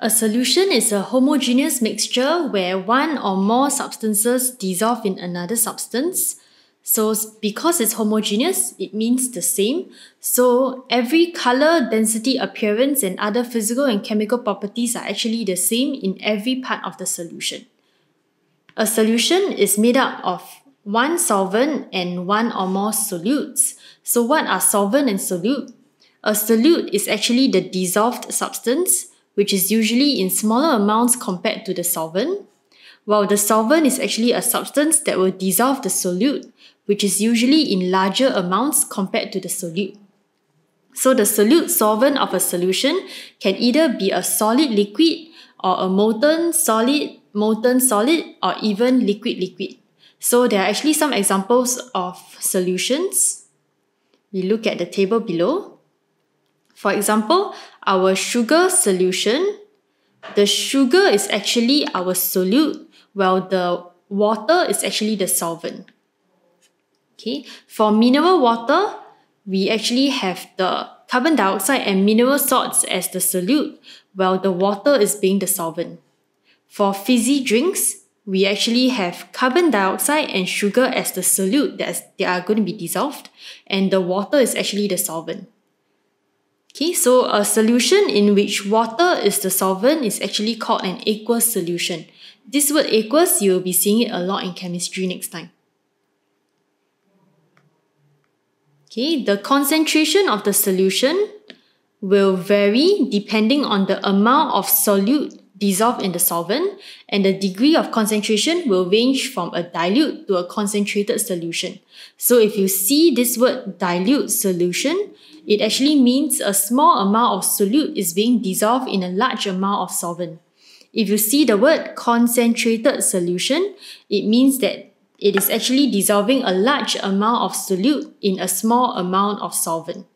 A solution is a homogeneous mixture where one or more substances dissolve in another substance. So because it's homogeneous, it means the same. So every color, density, appearance, and other physical and chemical properties are actually the same in every part of the solution. A solution is made up of one solvent and one or more solutes. So what are solvent and solute? A solute is actually the dissolved substance which is usually in smaller amounts compared to the solvent, while the solvent is actually a substance that will dissolve the solute, which is usually in larger amounts compared to the solute. So the solute solvent of a solution can either be a solid liquid or a molten solid, molten solid, or even liquid liquid. So there are actually some examples of solutions. We look at the table below. For example, our sugar solution, the sugar is actually our solute, while the water is actually the solvent. Okay, for mineral water, we actually have the carbon dioxide and mineral salts as the solute, while the water is being the solvent. For fizzy drinks, we actually have carbon dioxide and sugar as the solute that they are going to be dissolved, and the water is actually the solvent. Okay, so a solution in which water is the solvent is actually called an aqueous solution. This word aqueous, you'll be seeing it a lot in chemistry next time. Okay, the concentration of the solution will vary depending on the amount of solute dissolved in the solvent and the degree of concentration will range from a dilute to a concentrated solution. So if you see this word dilute solution, it actually means a small amount of solute is being dissolved in a large amount of solvent. If you see the word concentrated solution, it means that it is actually dissolving a large amount of solute in a small amount of solvent.